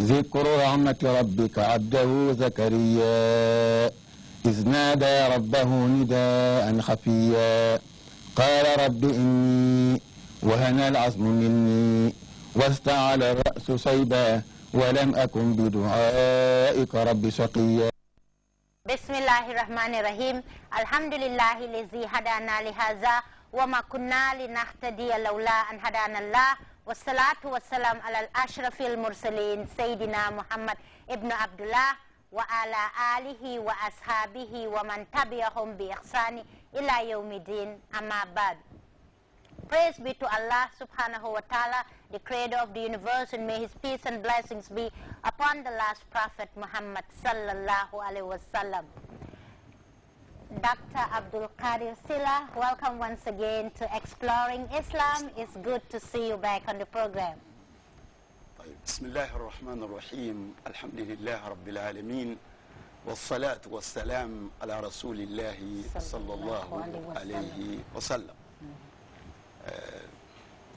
ذكر رحمة ربك عبده زكريا. إذ نادى ربه نداء خفيا. قال رب إني وهن العظم مني واستعل الرأس صيدا ولم أكن بدعائك رب شقيا. بسم الله الرحمن الرحيم. الحمد لله الذي هدانا لهذا وما كنا لنهتدي لولا أن هدانا الله. wassalatu وَالسَّلَامُ عَلَى ashrafil الْمُرْسَلِينَ سَيِّدِنَا مُحَمَدٍ إِبْنَ Abdullah wa ala alihi wa ashabihi wa man tabi'ahum bi ihsani ila yawmiddin. Praise be to Allah subhanahu wa ta'ala, the creator of the universe, and may his peace and blessings be upon the last prophet Muhammad sallallahu alaihi wasallam. Dr. Abdul Qadir Silla, welcome once again to Exploring Islam. It's good to see you back on the program. طيب بسم الله الرحمن الرحيم الحمد لله رب العالمين والصلاة والسلام على رسول الله صلى الله عليه وسلم آه،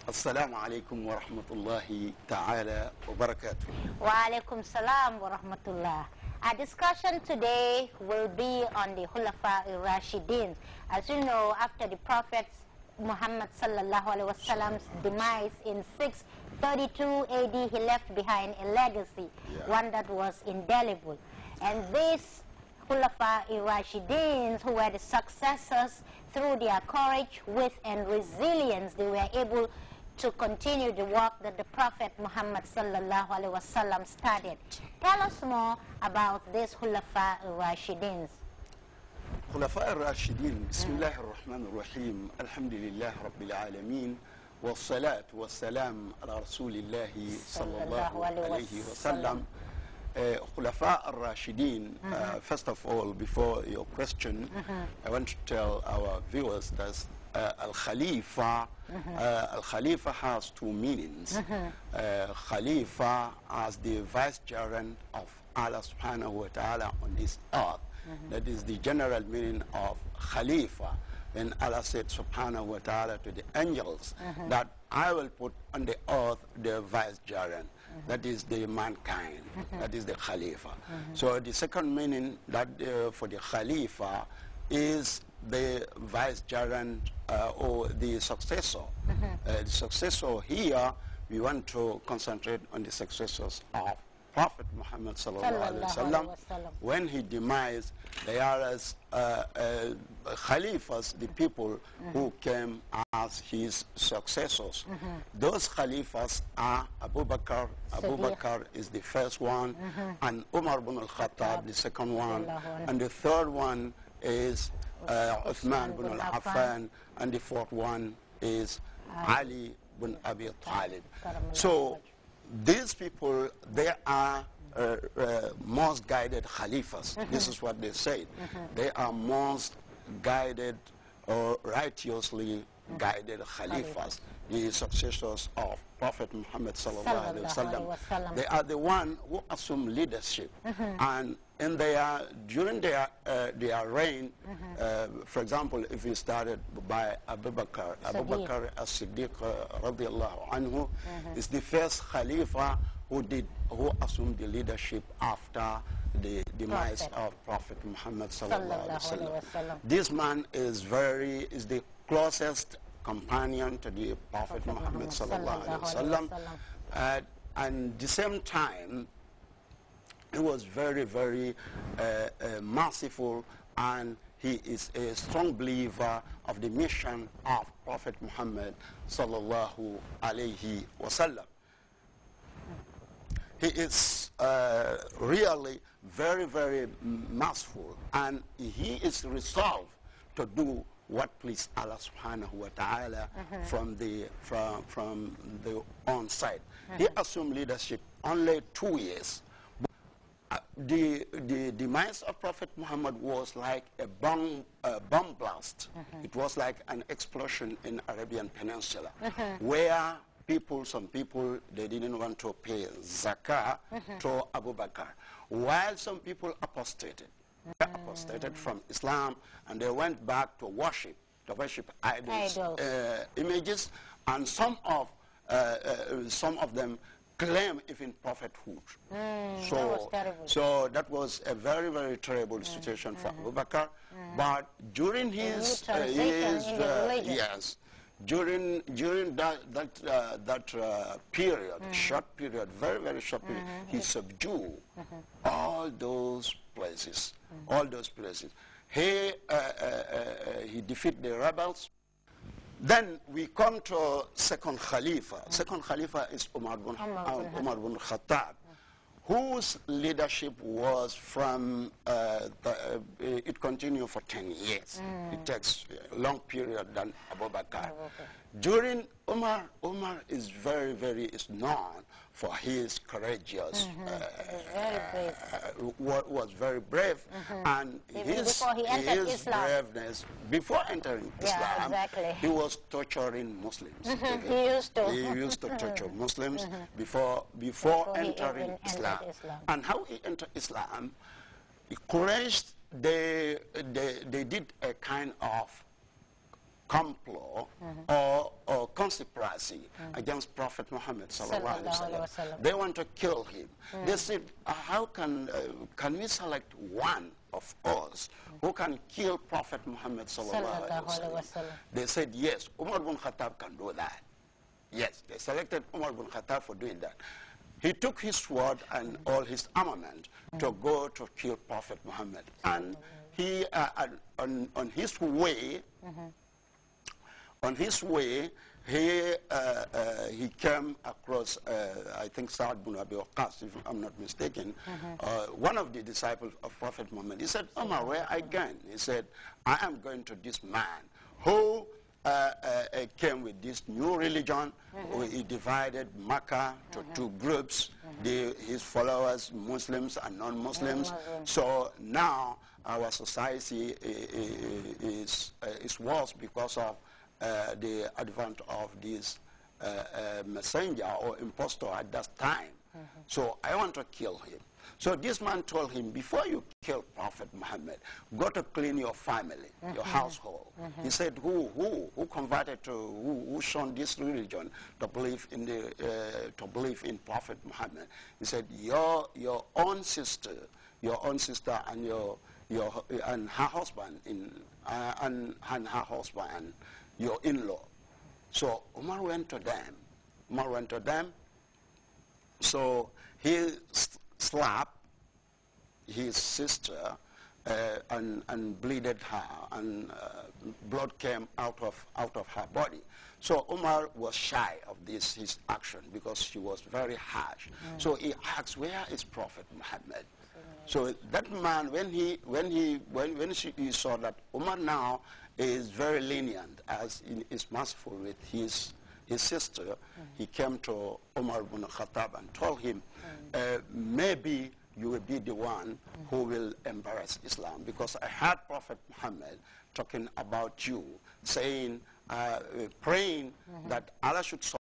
السلام عليكم ورحمة الله تعالى وبركاته alaikum salam wa rahmatullah. Our discussion today will be on the Khulafa al-Rashidin. As you know, after the Prophet Muhammad sallallahu alaihi wasallam's demise in 632 AD, he left behind a legacy, Yeah. one that was indelible. And these Khulafa al-Rashidin, who were the successors through their courage, wit, and resilience, they were able to continue the work that the Prophet Muhammad sallallahu alaihi wasallam started. Tell us more about these Khulafa al-Rashidins. خلفاء الراشدين بسم الله الرحمن الرحيم الحمد لله رب العالمين والصلاة والسلام على رسول الله صلى الله عليه وسلم Uh, خلفاء الراشدين uh, first of all before your question I want to tell our viewers that uh, Al-Khalifa uh, Al-Khalifa has two meanings uh, Khalifa as the vicegerent of Allah subhanahu wa ta'ala on this earth that is the general meaning of Khalifa. When Allah said subhanahu wa ta'ala to the angels that I will put on the earth the vicegerent. That is the mankind. That is the Khalifa. So the second meaning that uh, for the Khalifa is the vicegerent uh, or the successor. Uh, the successor here, we want to concentrate on the successors of Prophet Muhammad sallallahu alaihi Sallallahu wasallam. When he demised, they are as uh, uh, Khalifas, the people who came as his successors. Those Khalifas are Abu Bakr. Abu Bakr is the first one, and Umar ibn al-Khattab, the second one, and the third one is uh, Uthman ibn al-Affan, and the fourth one is Ali ibn Abi Talib. So these people, they are uh, uh, most guided Khalifas. This is what they say. They are most guided or righteously guided Khalifas, the successors of Prophet Muhammad sallallahu alaihi Sallallahu wasallam. alaihi wasallam. They are the one who assume leadership, and in their during their uh, their reign, uh, for example, if we started by Abu Bakr, Abu Bakr as-Siddiq uh, radiallahu anhu is the first Khalifa who did who assumed the leadership after the demise Prophet. of Prophet Muhammad sallallahu alaihi wasallam. This man is very is the closest companion to the Prophet, Prophet Muhammad Muhammad sallallahu alaihi wasallam. Uh, and at the same time, he was very, very uh, uh, merciful and he is a strong believer of the mission of Prophet Muhammad sallallahu alaihi wasallam. He is uh, really very, very merciful and he is resolved to do what please Allah subhanahu wa ta'ala from the from from the on side. He assumed leadership only two years. The, the demise of Prophet Muhammad was like a bomb, uh, bomb blast. It was like an explosion in Arabian Peninsula, where people, some people, they didn't want to pay zakah to Abu Bakr, while some people apostated. They apostated from Islam, and they went back to worship, to worship idols, Idols. uh, images, and some of uh, uh, some of them claim even prophethood. Mm, so, that was so that was a very, very terrible situation for Abu Bakr. But during his, uh, his uh, yes, during during that that uh, that uh, period, short period, very very short period, he subdued all those places, all those places. He uh, uh, uh, he defeated the rebels. Then we come to second Khalifa. Second Khalifa is Umar bin, uh, Umar bin Khattab, whose leadership was from, uh, the, uh, it continued for 10 years. It takes a long period than Abu Bakr. During Umar, Umar is very, very, is known for his courageous, mm-hmm. uh, Very brave. uh, was very brave, mm-hmm. and Even his, before he entered his Islam. braveness before entering Yeah, Islam, exactly. he was torturing Muslims. Mm-hmm. He used to. He used to torture Muslims before before, Before entering Islam. Islam. And how he entered Islam, he Quraysh, they, they, they did a kind of complot or, or conspiracy against Prophet Muhammad sallallahu alaihi wasallam. wasallam. They want to kill him. They said, uh, how can, uh, can we select one of us who can kill Prophet Muhammad sallallahu alaihi wasallam? wasallam. They said, yes, Umar bin Khattab can do that. Yes, they selected Umar bin Khattab for doing that. He took his sword and all his armament to go to kill Prophet Muhammad. And he, uh, uh, on, on his way, on his way, he, uh, uh, he came across, uh, I think, Sa'ad bin Abi Waqqas, if I'm not mistaken, uh, one of the disciples of Prophet Muhammad. He said, Omar, where are you going? He said, I am going to this man who uh, uh, came with this new religion. who He divided Makkah to two groups, the, his followers, Muslims and non-Muslims. So now our society is, is worse because of uh, the advent of this uh, uh, messenger or impostor at that time. So I want to kill him. So this man told him, before you kill Prophet Muhammad, go to clean your family, your household. He said, who, who, who converted to, who, who shown this religion to believe in the, uh, to believe in Prophet Muhammad? He said, your, your own sister, your own sister and your, your, and her husband, in, uh, and, and her husband, and your in-law. So Umar went to them. Umar went to them. So he slapped his sister uh, and, and bleeded her, and uh, blood came out of, out of her body. So Umar was shy of this, his action, because she was very harsh. So he asked, where is Prophet Muhammad? So that man, when he, when he, when, when she, he saw that Umar now is very lenient, as in, is merciful with his, his sister, he came to Umar ibn Khattab and told him, uh, maybe you will be the one who will embarrass Islam, because I heard Prophet Muhammad talking about you, saying, uh, uh, praying that Allah should